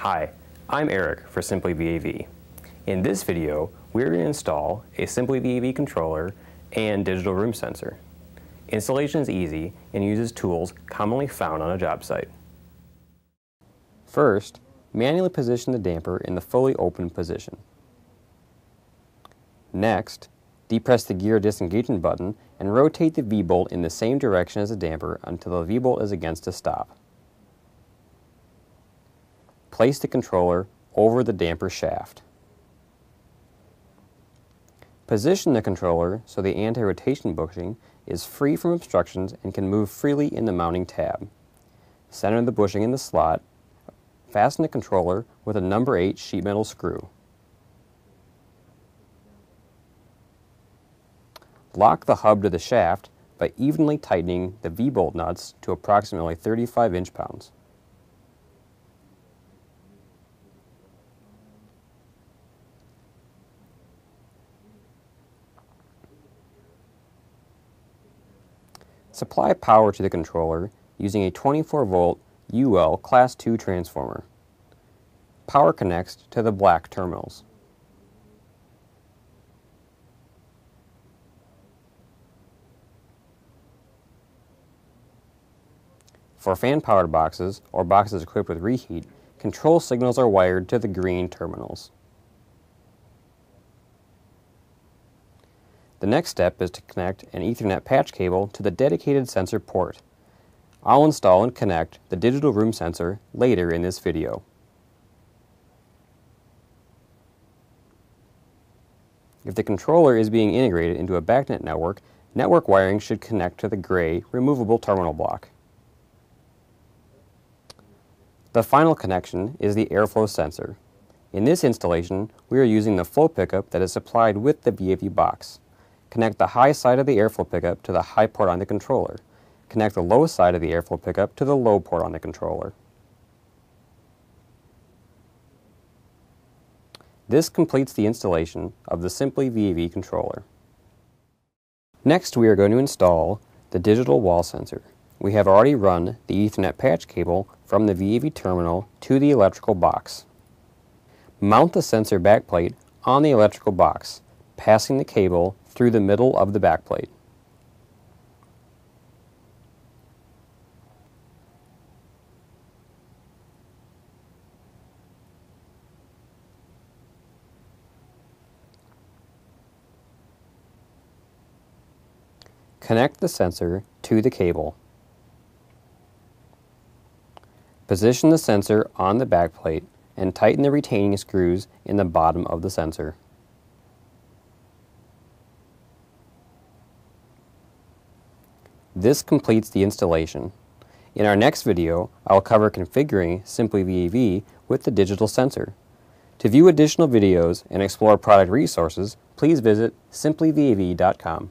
Hi, I'm Eric for Simply VAV. In this video, we're going to install a Simply VAV controller and digital room sensor. Installation is easy and uses tools commonly found on a job site. First, manually position the damper in the fully open position. Next, depress the gear disengagement button and rotate the V-bolt in the same direction as the damper until the V-bolt is against a stop. Place the controller over the damper shaft. Position the controller so the anti-rotation bushing is free from obstructions and can move freely in the mounting tab. Center the bushing in the slot. Fasten the controller with a number 8 sheet metal screw. Lock the hub to the shaft by evenly tightening the V-bolt nuts to approximately 35 inch-pounds. Supply power to the controller using a 24 volt UL Class 2 transformer. Power connects to the black terminals. For fan-powered boxes, or boxes equipped with reheat, control signals are wired to the green terminals. The next step is to connect an Ethernet patch cable to the dedicated sensor port. I'll install and connect the digital room sensor later in this video. If the controller is being integrated into a BACnet network, network wiring should connect to the gray removable terminal block. The final connection is the airflow sensor. In this installation, we are using the flow pickup that is supplied with the VAV box. Connect the high side of the airflow pickup to the high port on the controller. Connect the low side of the airflow pickup to the low port on the controller. This completes the installation of the Simply VAV controller. Next we are going to install the digital wall sensor. We have already run the Ethernet patch cable from the VAV terminal to the electrical box. Mount the sensor backplate on the electrical box, passing the cable through the middle of the backplate. Connect the sensor to the cable. Position the sensor on the backplate and tighten the retaining screws in the bottom of the sensor. This completes the installation. In our next video, I will cover configuring Simply VAV with the digital sensor. To view additional videos and explore product resources, please visit simplyvav.com.